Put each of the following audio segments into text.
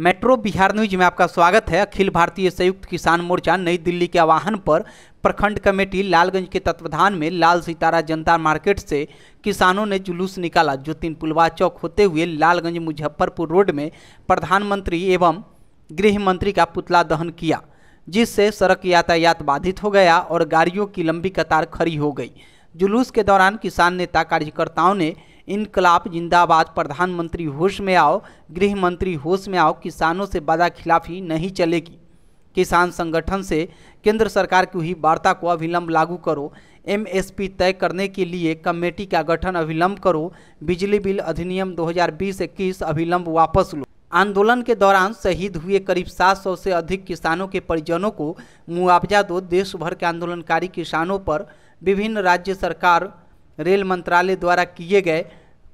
Metro Bihar news में आपका स्वागत है। अखिल भारतीय संयुक्त किसान मोर्चा नई दिल्ली के आह्वान पर प्रखंड कमेटी लालगंज के तत्वाधान में लाल सितारा जनता मार्केट से किसानों ने जुलूस निकाला। जो तीन पुलवा चौक होते हुए लालगंज मुजफ्फरपुर रोड में प्रधानमंत्री एवं गृह मंत्री का पुतला दहन किया, जिससे सड़क यातायात बाधित हो गया और गाड़ियों की लंबी कतार खड़ी हो गई। जुलूस के दौरान किसान नेता, कार्यकर्ताओं ने इनकलाब जिंदाबाद, प्रधानमंत्री होश में आओ गृह मंत्री होश में आओ, किसानों से वादा खिलाफी नहीं चलेगी। किसान संगठन से केंद्र सरकार की हुई वार्ता को अविलंब लागू करो। एमएसपी तय करने के लिए कमेटी का गठन अविलंब करो। बिजली बिल अधिनियम 2020-21 अविलंब वापस लो। आंदोलन के दौरान शहीद हुए करीब 700 से अधिक किसानों के परिजनों को मुआवजा दो। देश भर के आंदोलनकारी किसानों पर विभिन्न राज्य सरकार, रेल मंत्रालय द्वारा किए गए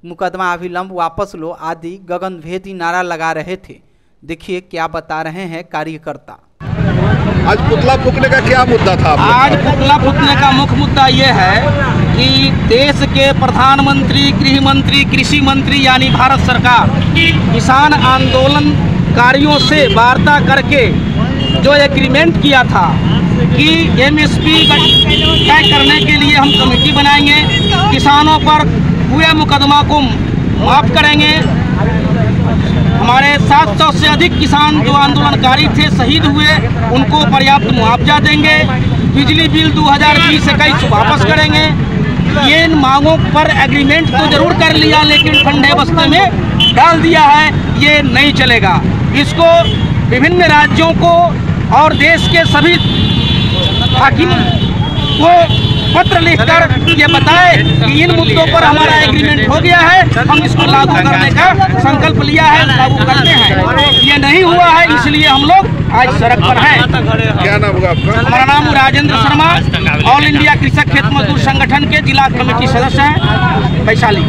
मुकदमा अविलंब वापस लो आदि गगनभेदी नारा लगा रहे थे। देखिए क्या बता रहे हैं कार्यकर्ता। आज पुतला फूकने का क्या मुद्दा था आज पुतला फूकने का मुख्य मुद्दा ये है कि देश के प्रधानमंत्री गृह मंत्री कृषि मंत्री यानी भारत सरकार किसान आंदोलनकारियों से वार्ता करके जो एग्रीमेंट किया था कि एमएसपी तय करने के लिए हम कमेटी बनाएँगे किसानों पर हुए मुकदमा को माफ़ करेंगे। हमारे 700 से अधिक किसान जो आंदोलनकारी थे, शहीद हुए, उनको पर्याप्त मुआवजा देंगे। बिजली बिल 2020 इक्कीस वापस करेंगे। ये इन मांगों पर एग्रीमेंट तो ज़रूर कर लिया, लेकिन ठंडे बस्ते में डाल दिया है, ये नहीं चलेगा। इसको विभिन्न राज्यों को और देश के सभी हाकिम को पत्र लिखकर ये बताए कि इन मुद्दों पर हमारा एग्रीमेंट हो गया है। हम इसको लागू करने का संकल्प लिया है लागू करते हैं। ये नहीं हुआ है इसलिए हम लोग आज सड़क पर हैं। क्या नाम होगा आपका? हमारा नाम राजेंद्र शर्मा ऑल इंडिया कृषक खेत मजदूर संगठन के जिला कमेटी सदस्य हैं वैशाली।